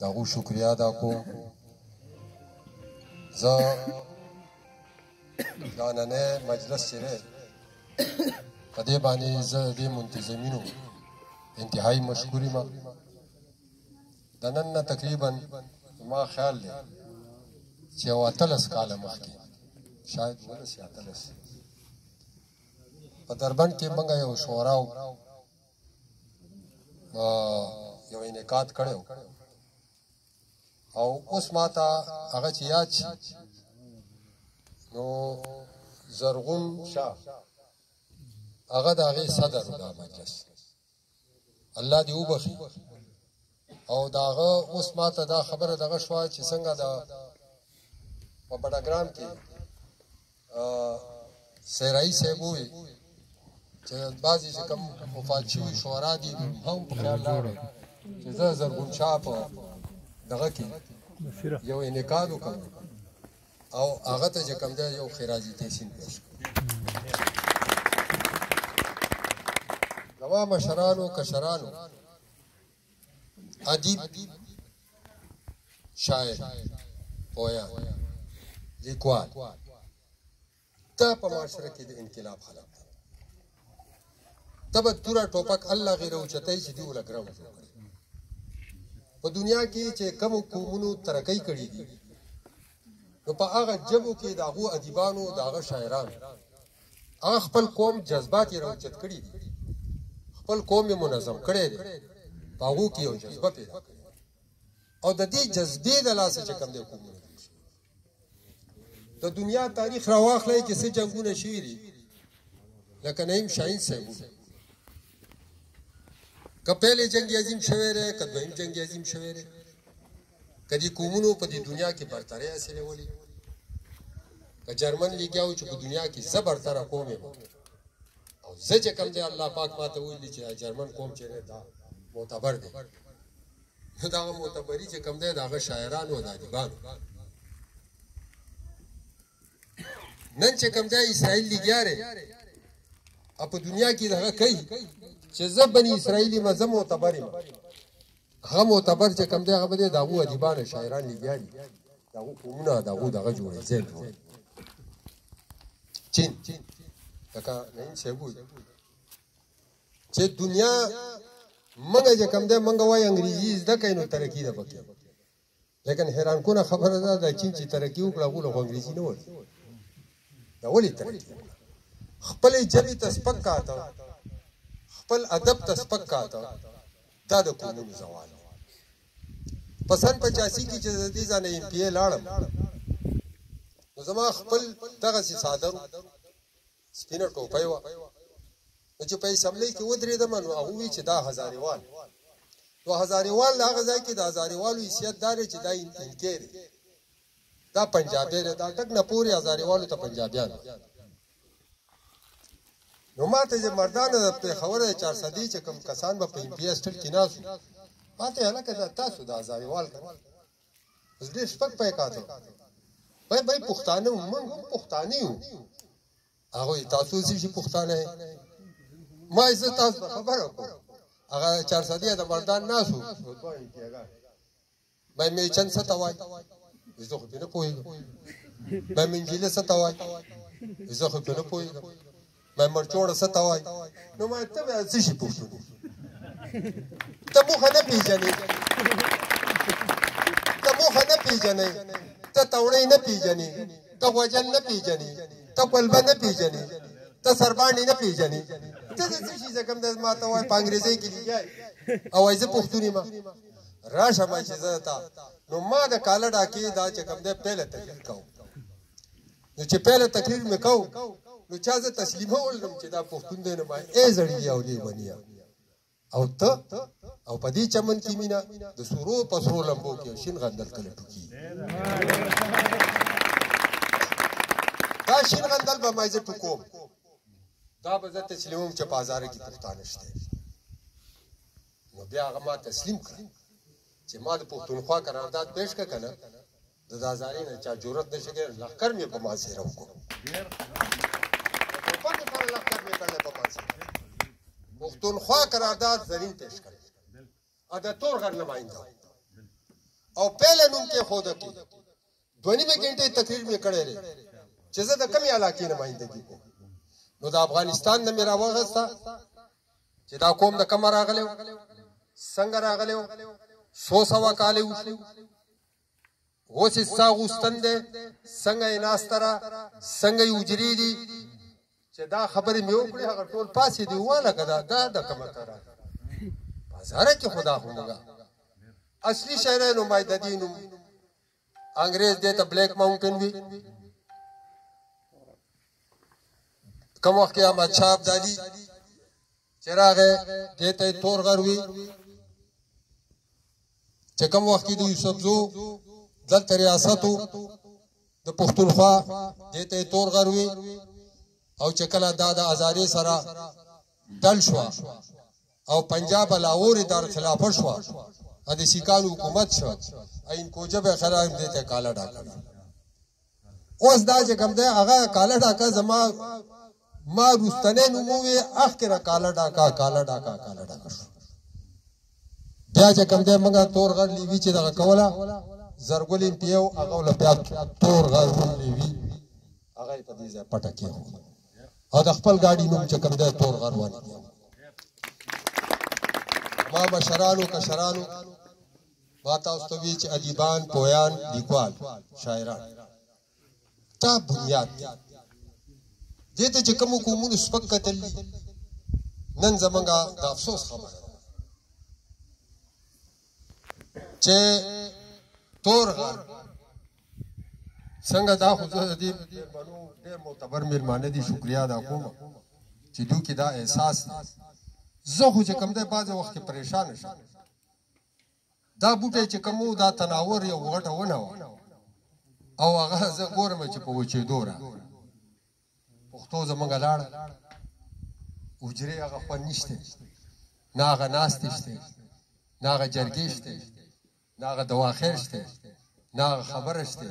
دغو شکریا دا کو زه دا ننه مجلس سره په دې باندې زه دې منتظمینو انتهایی مشکوری ما د نن نه تقریبا ما خیال دی چې یو اتلس کاله مخکې شاید ولس یا اتلس په دربند کې موږ یو شورا یو انعقاد کړو او اوس ماته هغه چې یاد شي نو زرغون شاه هغه د هغه صدر د مجلس الله دې وبخي او داغه اوس ماته دا خبره دغه شو چې څنګه دا په بډاګرام کې سیرای صاحب وي چې بعضی چې کوم وفات شوي شعرا دي هم په خیال راغی چې زه زرګون شاه په دغه کې یو انعقاد وکړ او هغه ته چې کوم دی یو خراجي تحسین پیش کړ زما مشرانو کشرانو ادیب شاعر پویا لیکوال دا په معاشره کې د انقلاب حالت دی ته به توره ټوپک الله غیر اوچتای چې دی ولګراو جوړ کړي په دنیا کې چې کم قومونو ترقی کړي دي نو په هغه جبو کې داغو ادیبانو داغه شاعرانو هغه خپل قوم جذبات یې راوچت کړي دي خپل قوم یې منظم کړی دی په هغو کې یو جذبه پیدا کړې او د دې جذبې د لاسه چې کوم دی قومونه د دنیا تاریخ را واخلئ چې څه جنګونه شوي دي لکه نعیم شاهین صاحب که پهلې جنګ عظیم شوی دی که دویم جنګ عظیم شوی دی که دې قومونو په دې دنیا کې برتري حاصلې ولي که جرمن لګیا و چې په دنیا کې زه برتره قوم یم او زه چې کوم دی الله پاک ماته ویلي چې جرمن قوم چې دا معتبر دی نو دا معتبري چې کوم دی دا هغه شاعران او ادیبان نن چې کوم دی اسرائیل لګیا دی په دنیا کې دغه کوي چې زه بني اسرائیل مزه معتبر یم هغه معتبر چې کم دی هغه به دی د هغو ادیبان او شاعران لګیا دي د هغو قومونه د هغو دغه جوړې ځای جوړ چین لکه نعیم صاحب وایي چې دنیا موږ چې کم دی موږ وایي انګریزي زده کوي نو ترقي ده پکې لیکن حیران کونه خبره ده دا چین چې ترقی وکړه هغه له انګریزي نه وړي دا ولې ترقی وکړه خپل جبی ته سپک کاته خپل ادب ته سپک کاته دا د قومونو زوال په سن 85 کې چې د دې ځان ایم پی ای لاړم نو زما خپل دغه سي صادر سپینه ټوپۍ وه نو چې په اسمبلۍ کې ودرېدم نو هغه وی چې دا هزاریوال نو هزاریوال له هغه ځای کې د هزاریوالو حیثیت دار چې دا انکیر دا پنجابی دی دا ټک نه پورې هزاریوالو ته پنجابیان نو ماته چې مردانه د پېښور د چارسدي چې کوم کسان به په ایم پی اس ټل کې ناسو ماته هلکه دا تاسو د هزاریوال زده شپږ پای کاته وای بای پښتانه مونږ هم پښتانه یو هغه تاسو چې پښتانه ما زه تاسو خبره کوم هغه چار سدی د مردان ناسو بای می چن څه تا وای زه خو نه پوهیږم بای می انجیل څه تا وای زه خو نه پوهیږم ما مرچوړه څه ته وای نو ما ته به څه شي پښتون ته مخه نه پیژنې ته مخه نه پیژنې ته توړې نه پیژنې ته وجل نه پیژنې ته بلبه نه پیژنې ته سرباندې نه پیژنې ته د څه شي زکم د ما ته وای په انګریزي کې دی او زه پښتوني ما راشه ما چې زه تا نو ما د کاله ډاکې دا چې کوم دی پهله تحلیل کوم نو چې پهله تقریر مې کو نو چا زه تسلیمه ولرم چې دا پښتون دی نه باید ای زړی او دی بنیا او ته او په دې چمن کې مینا د سورو په سرو لمبو کې شین غندل کله ټوکی دا شین غندل به مې زه ټکوم دا به زه تسلیموم چې په هزاره کې پښتانه شته نو بیا هغه ما تسلیم کړ چې ما د پښتونخوا قرارداد پېښ کړ کنه د دازارې نه چا جرأت نشي کړی لخر مې په مازیره وکړو ډیر پکې پر لخر مې کړل په مازیره پښتونخوا قرارداد زرین پیش کړ ا د تور غر نمائنده او پهل نوم کې خود کې دونی مې ګنټه تقریر مې کړې لري چې زه د کمی علاقې نمائنده دي کوم نو د افغانستان نه مې راوغستا چې دا کوم د کمر راغلو څنګه راغلو سو سوا کالې وشو اوس یې ساه غوستن دی څنګه یې ناسته ده څنګه یې حجرې دي چې دا خبرې مې وکړې هغه ټول پاسې دی واله که دا دا د کومه تره بازاره کې خو دا خو موږ اصلي شاعرۍ نمایده دي نوم انګرېز دې ته بلیک ماونټن وي کوم وخت کې احمد شاه ابدالي چې راغې دې ته تور غر وي چې کوم وخت کې د یوسف زو دلته ریاست د پښتونخوا دې ته تور غر وي او چې کله دا د ازاري سره دل شو او پنجاب لاهور دار خلاف شو د سیکانو حکومت شو ایم کوجه به خراب دې ته کالا ډاکړه اوس دا چې کوم دی هغه کاله ډاکا زما ما روستنه نوموي اخر کاله ډاکا کاله ډاکا کاله ډاکا شو بیا چې کوم دی موږ تور غړ لیوی چې دغه کوله زرګولین پیو هغه له بیا تور غړ لیوی هغه په دې ځای پټه کې او د خپل ګاډي نوم چې کوم دی تور غړ ونی ما بشرانو کشرانو ما تاسو ته وی چې ادیبان پویان لیکوال شاعران دا بنیاد دی دې ته چې کوم کومونو سپک کتل نن زمونږه د افسوس خبره چې تور غر څنګه دا خو د دې مېلمنو ډېر معتبر مېلمانه دي شکریا ادا کوم چې دوی کې دا احساس زه خو چې کوم دی بعضې وخت کې پریشان شم دا بوټی چې کوم وو، دا تناور یو غټه ونه وه او هغه زه ګورم چې په وچېدو را پښتو زمونږ لاړه حجرې هغه خوند نشته نه هغه ناستې شته نه هغه جرګې شته نه هغه دواخیر شته نه هغه خبره شته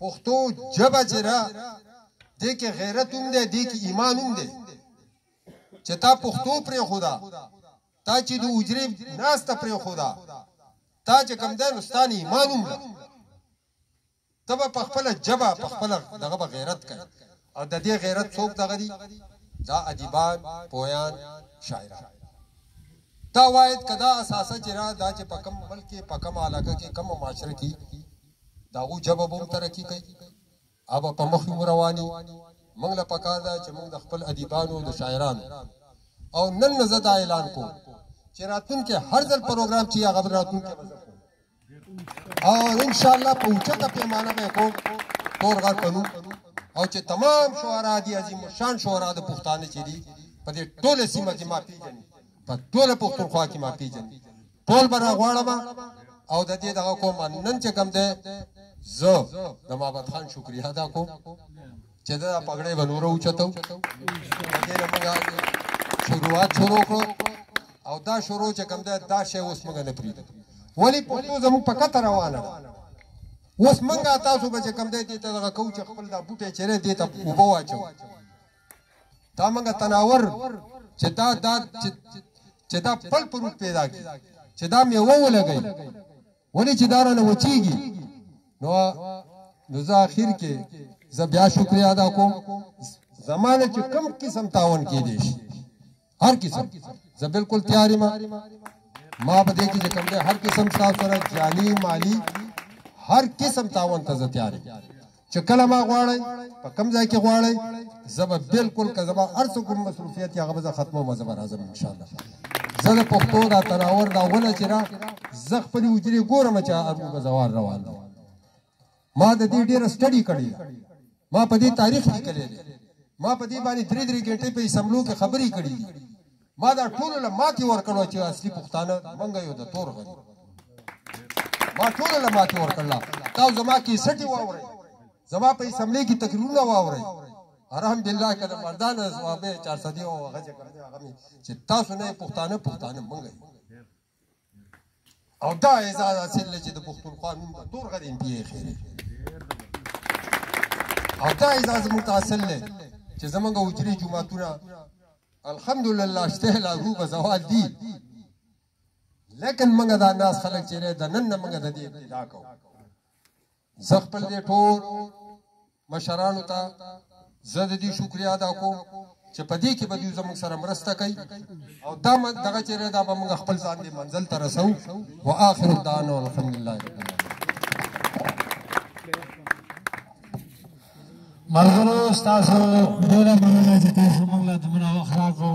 پښتو ژبه چې را دې کې غیرت هم دی دې کې ایمان هم دی چې تا پښتو پرېښوده تا چې د اجرې ناسته پرېښوده تا چې کوم دی نو ستا نه ایمان ومړه ته به په خپله ژبه په خپله دغه به غیرت کوې او د دې غیرت څوک دغه دي دا ادیبان پوهیان شاعران دا واید که دا اساسه چې را دا چې په کوم ملک کې په کومه علاقه کې کومه معاشره کې د هغو ژبه به هم ترقي کوي او به په مخ روان وي. موږ له پکار ده چې موږ د خپل ادیبانو، د شاعرانو او نن نه زه دا اعلان کوم چې راتلونکي هر ځل پروګرام چې هغه راتلونکي به زه کوم او انشاءالله په اوچته پیمانه به کوم تور غر کنو او چې تمام شعرا دي عظیم شان شعرا د پښتانه چې دي په دې ټوله سیمه کې ما پیژني په ټوله پښتونخوا کې ما پیژني ټول برا غواړم او د دې دغه کوم نن چې کم ده زه د محمد خان شکریا ادا کوم چې دا پګړې بنور او چتو دې موږ شروعات شروع کړو او دا شروع چې کم ده دا شی اوس موږ نه پریږدو ولی پښتو زموږ په کته روانه ده اوس موږ تاسو به چې کم ده دې ته دغه کو چې خپل دا بوټي چیرې دې ته وبو واچو دا موږ تناور چې دا دا چې دا پړ پر پیدا کی چې دا میوه ولګي ولې چې دا نه وچیږي نو نو زه اخر کې زه بیا شکریا ادا کوم زمانه چې کم قسم تاون کې دي هر قسم زه بالکل تیار یم ما په دې کې چې کوم دی هر قسم تاسو سره جاني مالی هر قسم تاون ته زه تیار یم چې کله ما غواړی په کم ځای کې غواړی زه به بالکل که زما هر څه کوم مصروفیت یا هغه به زه ختموم زه به راځم انشاءالله زه د پښتو دا تناور دا ونه چې را زه خپلې حجرې ګورم چې هغه به زوار روان دی ما د دې ډیره سټډي کړې ده ما په دې تاریخ لیکلی دی ما په دې باندې درې درې ګنټې په اسمبلو کې خبرې کړې دي ما دا ټول له ماتې ورکړو چې اصلي پښتانه منګه یو د تور غري ما ټول له ماتې ورکړل تاسو زما کې سټي واورئ زما په اسمبلی کې تقریرونه واورئ حرام بالله کده مردان زوابه 400 او غځه کړه هغه چې تاسو نه پښتانه پښتانه منګه او دا اعزاز حاصل لږ د پښتونخوا نوم ته تور غر ایم پی ای خیره او دا اعزاز موږ ته حاصل لږ چې زمونږ اجري جماعتونه الحمدلله شته لا روب زوال دي لیکن موږ دا ناس خلک چې د نن نه موږ د دې ابتدا کوو زه خپل دې ټول مشرانو ته زه د دې شکریا ادا کوم چې په دې کې به دوی زموږ سره مرسته کوي او دا دغه چیرې دا به موږ خپل ځان دې منزل ته رسو و آخر دعوانا الحمدلله رب العالمین مرګرو تاسو ډیره مننه چې تاسو موږ له دومره وخت راکړو